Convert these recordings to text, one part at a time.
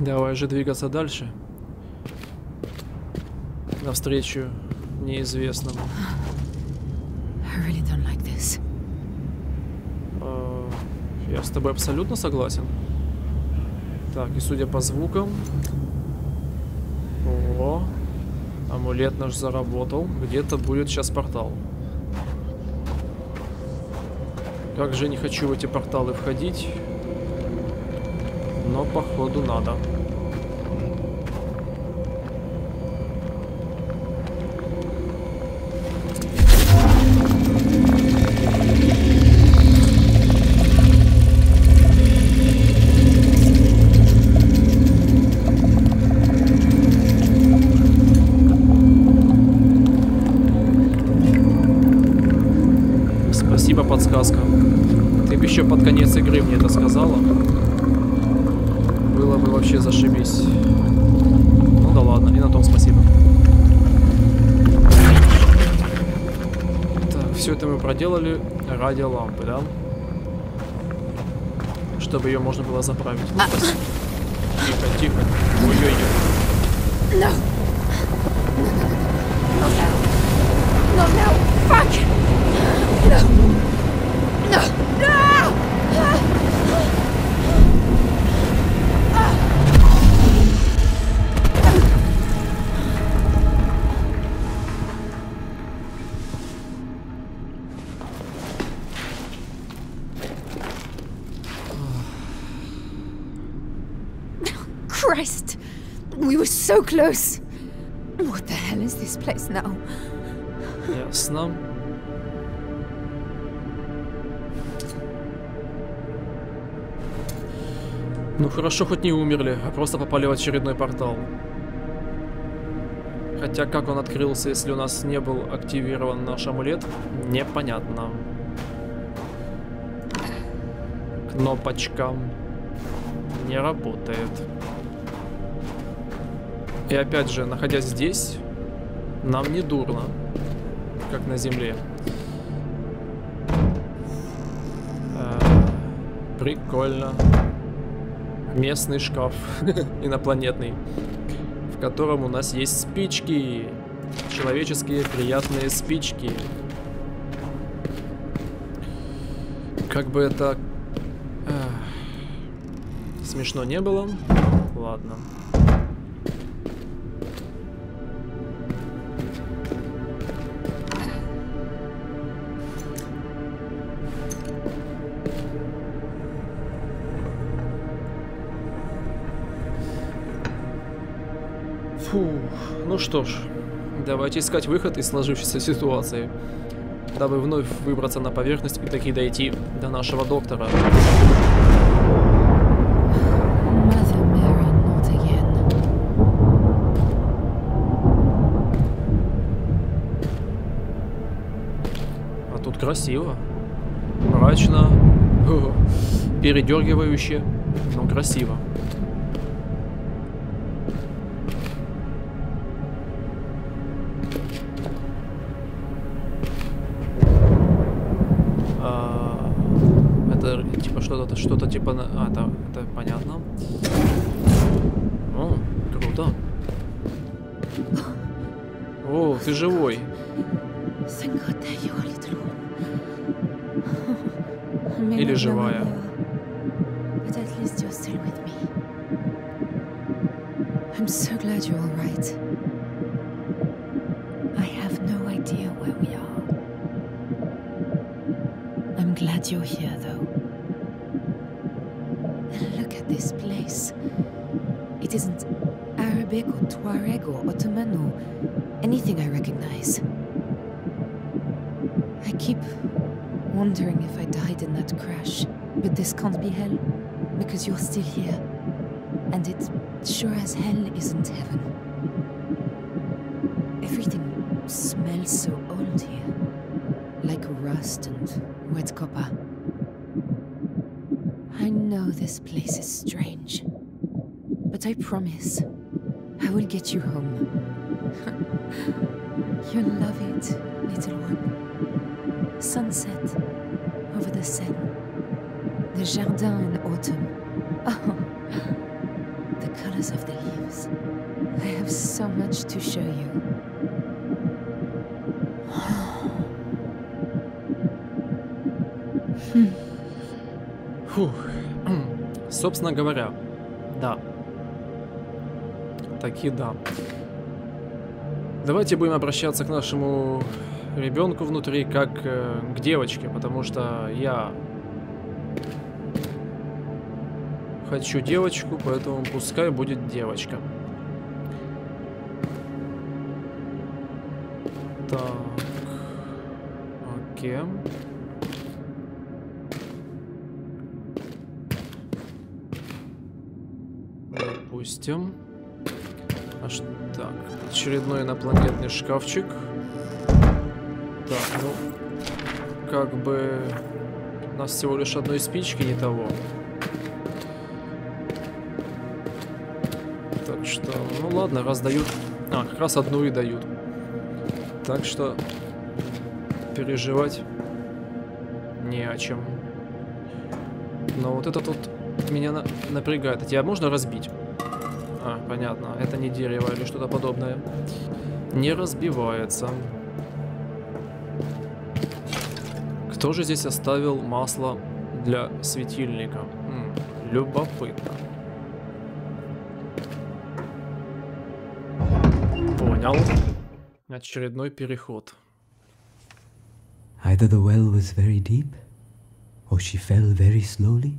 Давай же двигаться дальше. Навстречу неизвестному. Really like. Э, Я с тобой абсолютно согласен. Так, и судя по звукам... О, амулет наш заработал. Где-то будет сейчас портал. Как же не хочу в эти порталы входить. Но походу надо. Спасибо, подсказка. Ты бы еще под конец игры мне это сказала. Бы вообще зашибись. Ну да ладно, и на том спасибо. Так, все это мы проделали ради лампы, да? Чтобы ее можно было заправить. Ну, спасибо. Тихо, тихо. Ой-ой-ой. No. No, no. No, no. Fuck. No. Christ. We were so close. What the hell is this place now? Ясно. Ну хорошо, хоть не умерли, а просто попали в очередной портал. Хотя как он открылся, если у нас не был активирован наш амулет, непонятно. Кнопочка не работает. И опять же, находясь здесь, нам не дурно, как на земле. Э, Прикольно. Местный шкаф инопланетный, в котором у нас есть спички. Человеческие приятные спички. Как бы это эх, смешно не было. Ладно. Что ж, давайте искать выход из сложившейся ситуации, дабы вновь выбраться на поверхность и таки дойти до нашего доктора. А тут красиво, мрачно, передергивающе, но красиво. Типа что-то, типа, а, это, это понятно. О, круто. О, ты живой. Thank God anything I recognize. I keep wondering if I died in that crash. But this can't be hell, because you're still here. And it sure as hell isn't heaven. Everything smells so old here. Like rust and wet copper. I know this place is strange. But I promise, I will get you home. You'll love it, little one. Sunset over the Seine. The jardin in autumn. Oh, the color to show you. Фух. Собственно говоря, да. Таки да. Давайте будем обращаться к нашему ребенку внутри как э, к девочке, потому что я хочу девочку, поэтому пускай будет девочка. Так. Окей. Допустим. Аж так. Очередной инопланетный шкафчик. Так, ну... Как бы... У нас всего лишь одной спички не того. Так что... Ну ладно, раз дают... А, как раз одну и дают. Так что... Переживать не о чем. Но вот это тут меня на напрягает. А тебя можно разбить? А, понятно. Это не дерево или что-то подобное. Не разбивается. Кто же здесь оставил масло для светильника? М -м, любопытно. Понял. Очередной переход. Either the well was very deep, or she fell very slowly,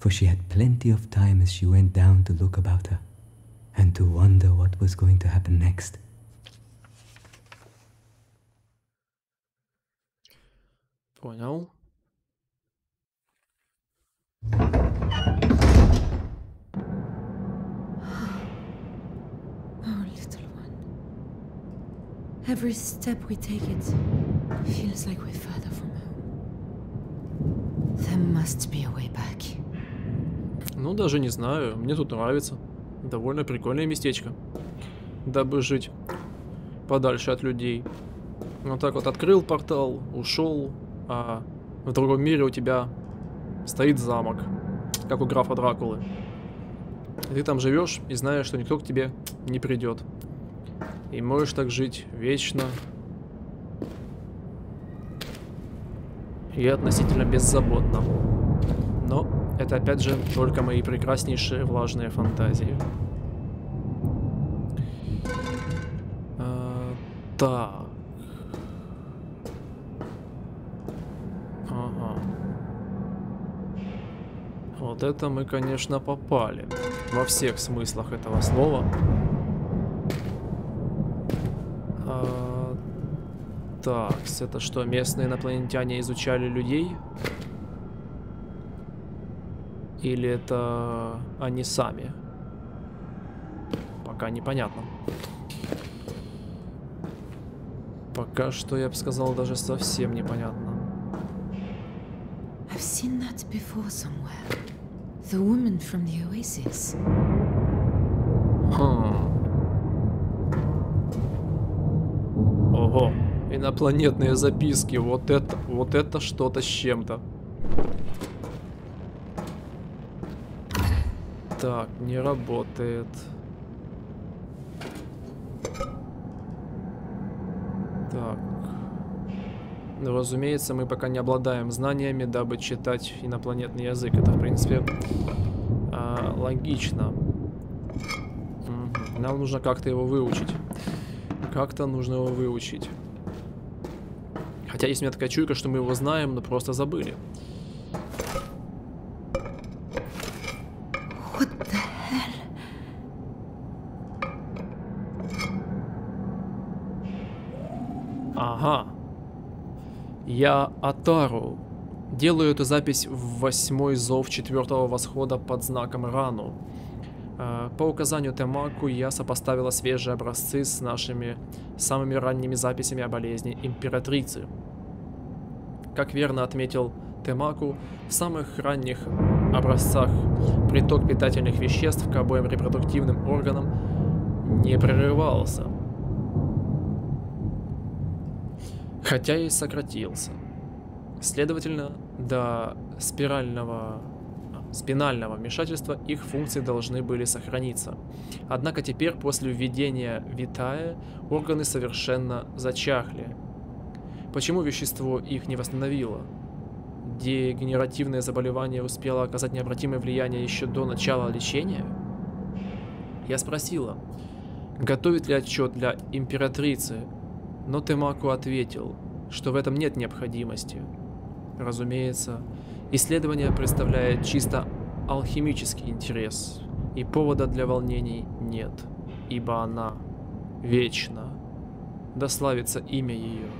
for she had plenty of time as she went down to look about her, and to wonder what was going to happen next. Понял. Oh, little one. Every step we take it feels like we're further from home. There must be a way back. Ну, даже не знаю. Мне тут нравится. Довольно прикольное местечко. Дабы жить подальше от людей. Вот так вот открыл портал, ушел, а в другом мире у тебя стоит замок, как у графа Дракулы. И ты там живешь и знаешь, что никто к тебе не придет. И можешь так жить вечно. И относительно беззаботно. Но это опять же только мои прекраснейшие влажные фантазии. А, так. Ага. Вот это мы, конечно, попали. Во всех смыслах этого слова. А, так, это что, местные инопланетяне изучали людей? Или это они сами? Пока непонятно. Пока что, я бы сказал, даже совсем непонятно. I've seen that before somewhere. The woman from the oasis. Хм. Ого, инопланетные записки. Вот это, вот это что-то с чем-то. Так, не работает. Так. Ну, разумеется, мы пока не обладаем знаниями, дабы читать инопланетный язык. Это, в принципе, а, логично. Мгм. Нам нужно как-то его выучить. Как-то нужно его выучить. Хотя есть у меня такая чуйка, что мы его знаем, но просто забыли. What the hell? Ага. Я Атару. Делаю эту запись в восьмой зов четвертого восхода под знаком Рану. Э, По указанию Темаку я сопоставила свежие образцы с нашими самыми ранними записями о болезни императрицы. Как верно отметил Темаку, в самых ранних образцах приток питательных веществ к обоим репродуктивным органам не прерывался. Хотя и сократился. Следовательно, до спирального... спинального вмешательства их функции должны были сохраниться. Однако теперь, после введения Витая, органы совершенно зачахли. Почему вещество их не восстановило? Дегенеративное заболевание успело оказать необратимое влияние еще до начала лечения? Я спросила, готовит ли отчет для императрицы, но Темаку ответил, что в этом нет необходимости. Разумеется, исследование представляет чисто алхимический интерес, и повода для волнений нет, ибо она вечна. Да славится имя ее.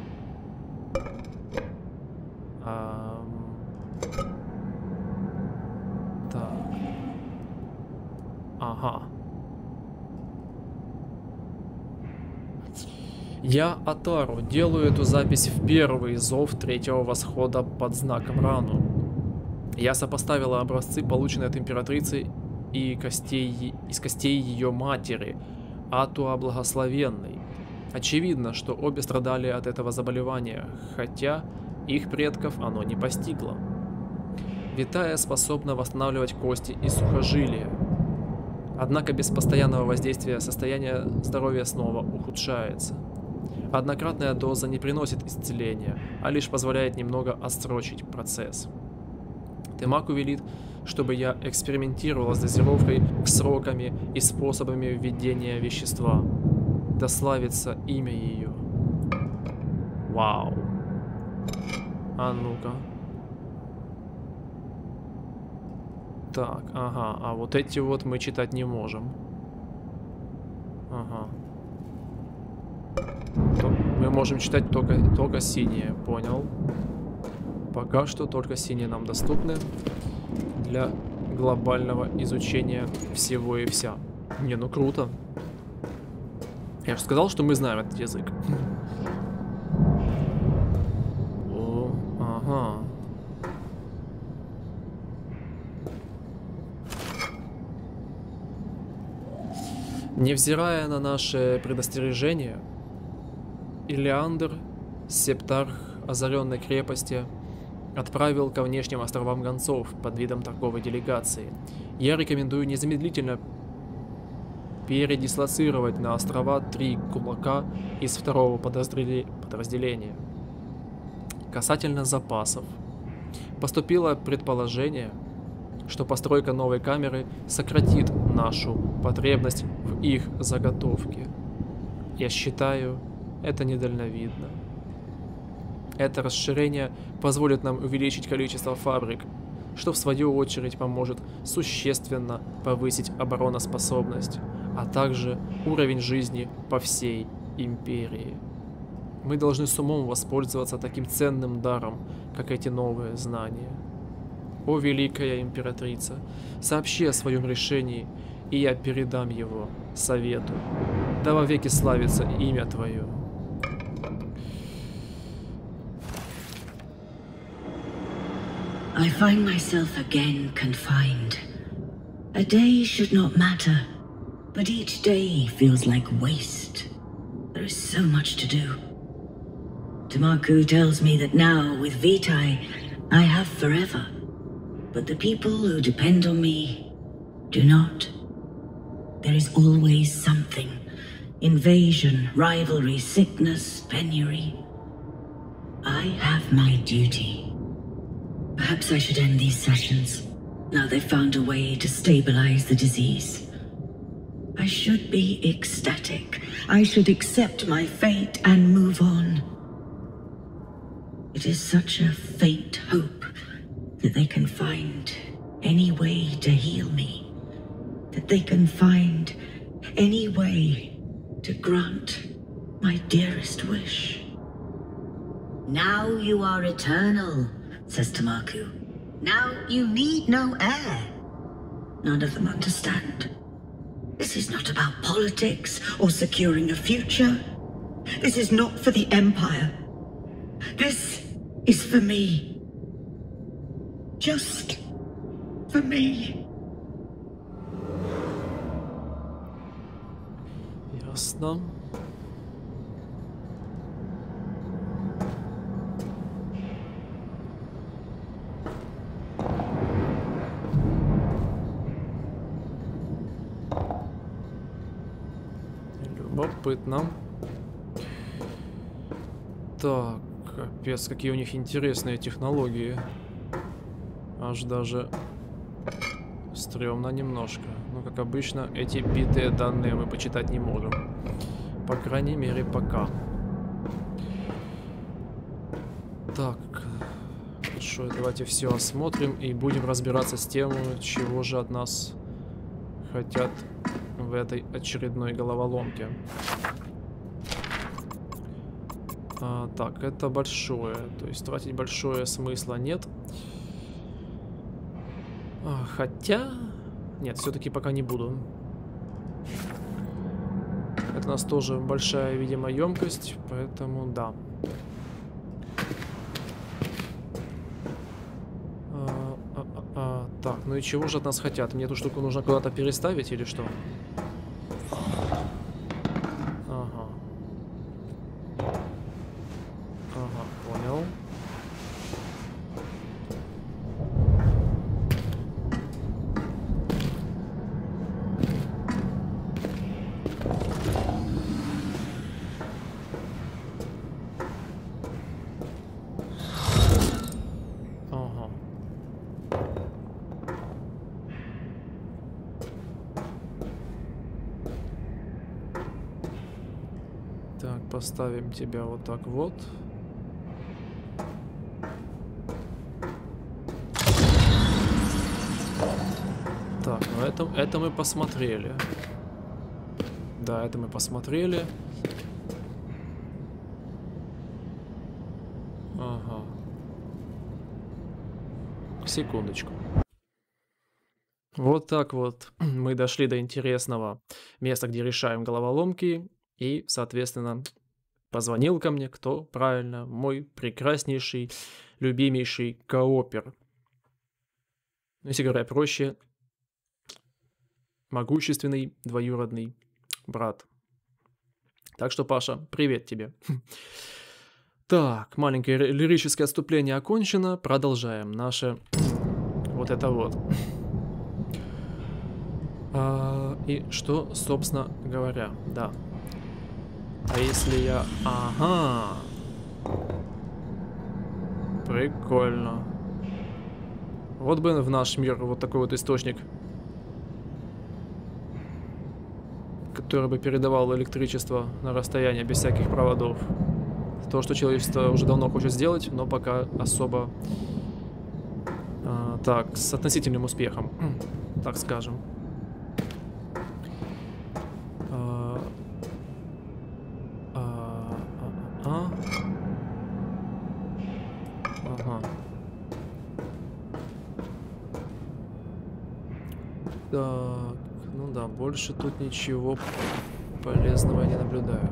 А... Так. Ага. Я, Атару, делаю эту запись в первый зов третьего восхода под знаком Рану. Я сопоставила образцы, полученные от императрицы и костей, из костей ее матери, Атуа Благословенной. Очевидно, что обе страдали от этого заболевания, хотя их предков оно не постигло. Витая способна восстанавливать кости и сухожилия. Однако без постоянного воздействия состояние здоровья снова ухудшается. Однократная доза не приносит исцеления, а лишь позволяет немного отсрочить процесс. Темаку велит, чтобы я экспериментировал с дозировкой, сроками и способами введения вещества. Да славится имя ее. Вау. А ну-ка. Так, ага, а вот эти вот мы читать не можем. Ага. Мы можем читать только, только синие, понял. Пока что только синие нам доступны для глобального изучения всего и вся. Не, ну круто. Я же сказал, что мы знаем этот язык. О, ага. Невзирая на наше предостережение, Илиандр, септарх озаренной крепости, отправил ко внешним островам гонцов под видом торговой делегации. Я рекомендую незамедлительно передислоцировать на острова три кулака из второго подразделения. Касательно запасов. Поступило предположение, что постройка новой камеры сократит нашу потребность в их заготовке. Я считаю, это недальновидно. Это расширение позволит нам увеличить количество фабрик, что в свою очередь поможет существенно повысить обороноспособность, а также уровень жизни по всей империи. Мы должны с умом воспользоваться таким ценным даром, как эти новые знания. О, Великая Императрица, сообщи о своем решении, и я передам его Совету. Да вовеки славится имя Твое. I find myself again confined. A day should not matter, but each day feels like waste. There is so much to do. Tamaku tells me that now, with Vitae, I have forever. But the people who depend on me do not. There is always something. Invasion, rivalry, sickness, penury. I have my duty. Perhaps I should end these sessions. Now they've found a way to stabilize the disease. I should be ecstatic. I should accept my fate and move on. It is such a faint hope that they can find any way to heal me. That they can find any way to grant my dearest wish. Now you are eternal, says Tamaku. Now you need no heir. None of them understand. This is not about politics or securing a future. This is not for the Empire. This is for me. Just for me. Jasno. Любопытно. Так, капец, какие у них интересные технологии. Аж даже стрёмно немножко. Ну, как обычно, эти битые данные мы почитать не можем. По крайней мере, пока. Так, хорошо, давайте все осмотрим и будем разбираться с тем, чего же от нас хотят в этой очередной головоломке. А, так, это большое, то есть тратить большое смысла нет. А, хотя... Нет, все-таки пока не буду. Это у нас тоже большая, видимо, емкость, поэтому да. А, а, а, а, так, ну и чего же от нас хотят? Мне эту штуку нужно куда-то переставить или что? Ага. Так, поставим тебя вот так вот. Так, ну это, это мы посмотрели. Да, это мы посмотрели. Ага. Секундочку. Вот так вот мы дошли до интересного места, где решаем головоломки. И, соответственно, позвонил ко мне, кто правильно, мой прекраснейший, любимейший коопер. Ну, если говоря проще, могущественный двоюродный брат. Так что, Паша, привет тебе. Так, маленькое ри- лирическое отступление окончено. Продолжаем наше вот это вот. А, и что, собственно говоря, да. А если я... Ага. Прикольно. Вот бы в наш мир вот такой вот источник. Который бы передавал электричество на расстояние без всяких проводов. То, что человечество уже давно хочет сделать, но пока особо... а, так, с относительным успехом, так скажем. Так, ну да, больше тут ничего полезного я не наблюдаю.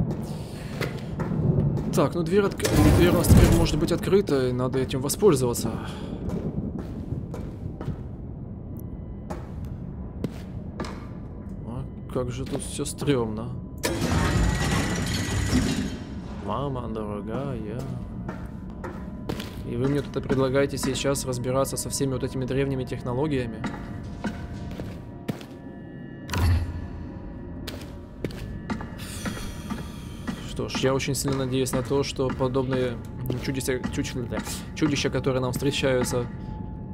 Так, ну дверь, отк... дверь у нас теперь может быть открыта, и надо этим воспользоваться. А как же тут все стрёмно. Мама дорогая. И вы мне тут предлагаете сейчас разбираться со всеми вот этими древними технологиями? Я очень сильно надеюсь на то, что подобные чудища, чудища, чудища, которые нам встречаются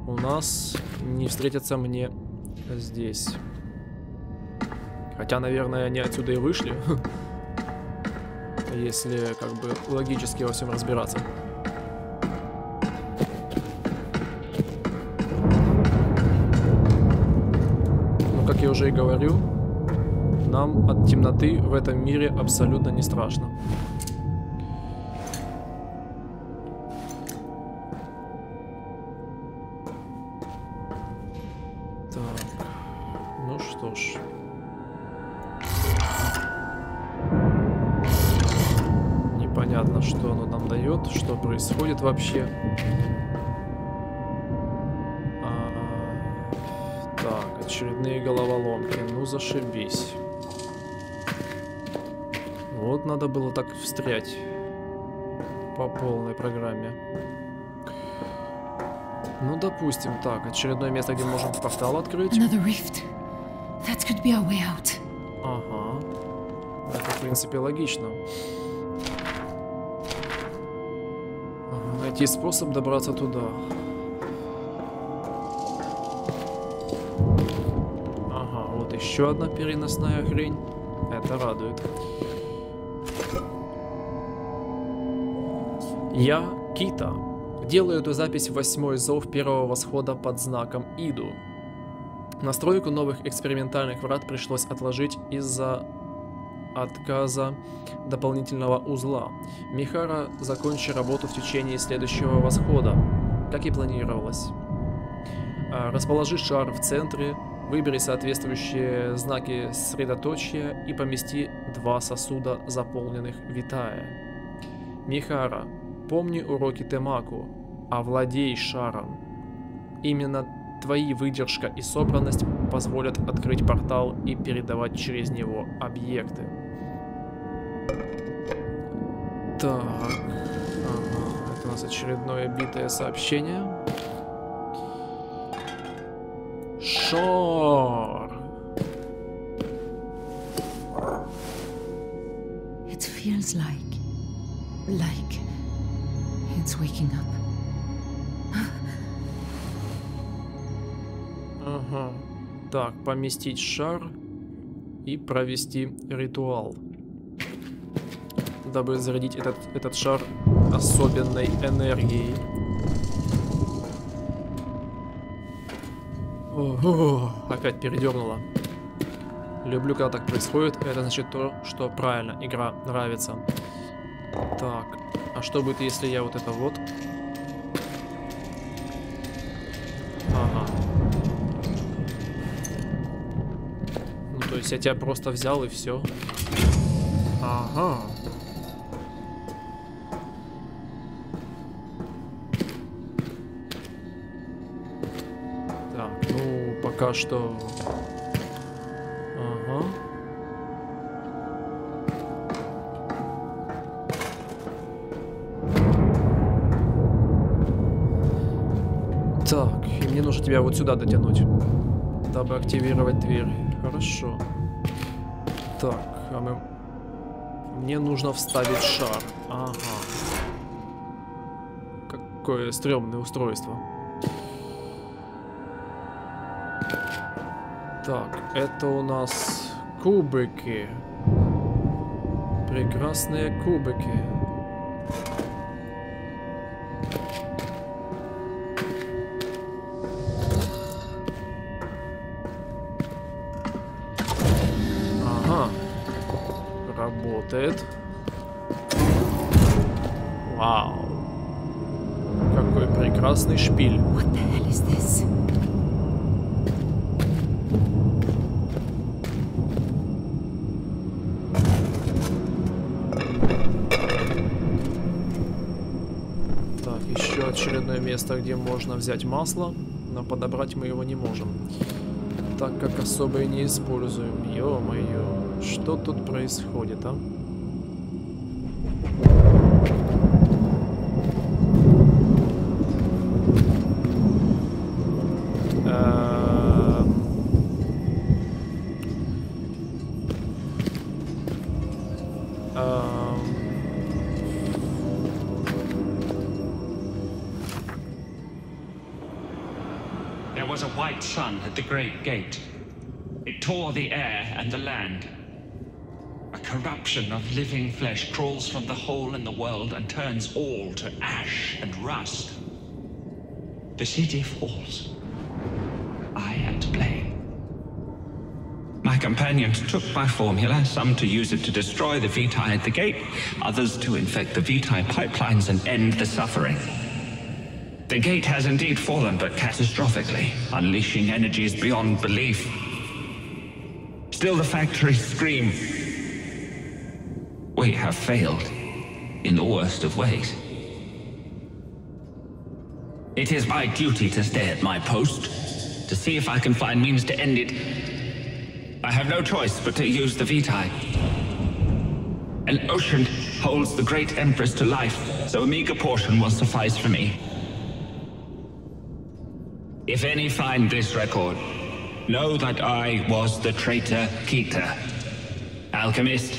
у нас, не встретятся мне здесь. Хотя, наверное, они отсюда и вышли. Если как бы логически во всем разбираться. Ну, как я уже и говорю, нам от темноты в этом мире абсолютно не страшно. Так, ну что ж. Непонятно, что оно нам дает, что происходит вообще. А, надо было так встрять по полной программе. Ну, допустим, так, очередное место, где можем портал открыть. Ага. Это В принципе, логично. Найти способ добраться туда. Ага, вот еще одна переносная хрень. Это радует. Я Кита. Делаю эту запись в восьмой зов первого восхода под знаком Иду. Настройку новых экспериментальных врат пришлось отложить из-за отказа дополнительного узла. Михара, закончи работу в течение следующего восхода, как и планировалось. А, расположи шар в центре, выбери соответствующие знаки средоточия и помести два сосуда, заполненных Витая. Михара, помни уроки Темаку, овладей шаром. Именно твои выдержка и собранность позволят открыть портал и передавать через него объекты. Так. Ага, это у нас очередное битое сообщение. Шор. It feels like. like. It's waking up. Ага. Так, поместить шар и провести ритуал дабы зарядить этот, этот шар особенной энергией. Ого, опять передернуло. Люблю, когда так происходит. Это значит то, что правильно, игра нравится. Так, а что будет, если я вот это вот... Ага. Ну, то есть я тебя просто взял и все. Ага. пока что... нужно тебя вот сюда дотянуть, дабы активировать дверь. Хорошо. Так, а мы... Мне нужно вставить шар. Ага. Какое стрёмное устройство. Так, это у нас кубики. Прекрасные кубики. Прекрасный шпиль. Hell is this? место, где можно взять масло, но подобрать мы его не можем, так как особо и не используем. Ё-моё, что тут происходит, а? The great gate. It tore the air and the land. A corruption of living flesh crawls from the hole in the world and turns all to ash and rust. The city falls. I am to blame. My companions took my formula, some to use it to destroy the Vitae at the gate, others to infect the Vitae pipelines and end the suffering. The gate has indeed fallen, but catastrophically, unleashing energies beyond belief. Still the factories scream. We have failed in the worst of ways. It is my duty to stay at my post, to see if I can find means to end it. I have no choice but to use the Vitae. An ocean holds the great Empress to life, so a meager portion will suffice for me. If any find this record, know that I was the traitor Kita. Alchemist,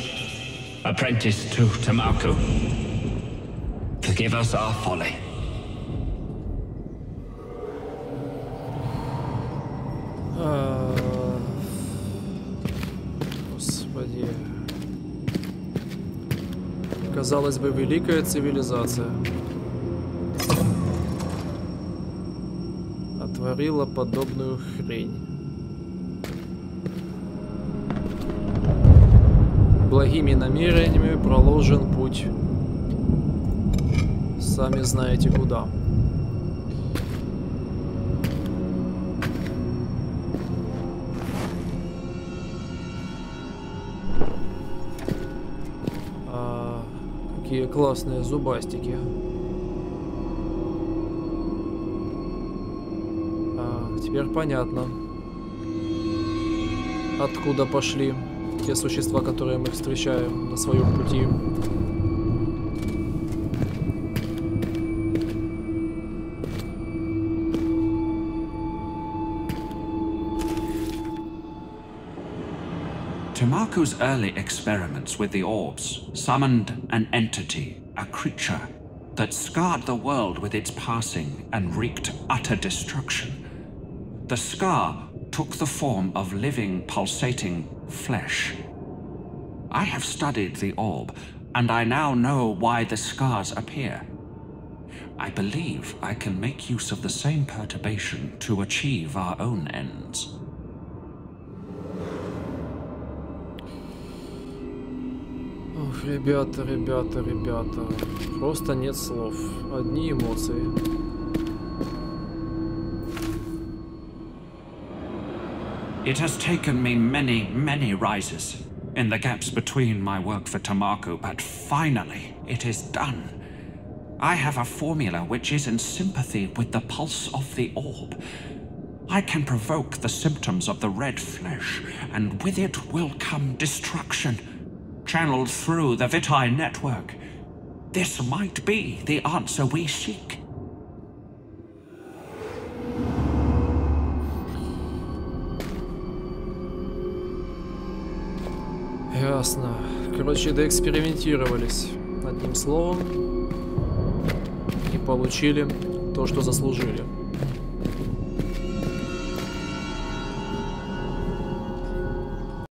apprentice to Tamaku. Forgive us our folly. А, Господи. Казалось бы, великая цивилизация. Отворила подобную хрень. Благими намерениями проложен путь. Сами знаете куда. А, какие классные зубастики. Теперь понятно, откуда пошли те существа, которые мы встречаем на своем пути. Tamaku's early experiments with the orbs summoned an entity, a creature, that scarred the world with its passing and wreaked utter destruction. The scar took the form of living, pulsating flesh. I have studied the orb, and I now know why the scars appear. I believe I can make use of the same perturbation to achieve our own ends. Ох, ребята, ребята, ребята. Просто нет слов. Одни эмоции. It has taken me many, many rises in the gaps between my work for Tamaku, but finally it is done. I have a formula which is in sympathy with the pulse of the orb. I can provoke the symptoms of the red flesh, and with it will come destruction, channeled through the Vitae network. This might be the answer we seek. Ясно. Короче, доэкспериментировались одним словом и получили то, что заслужили.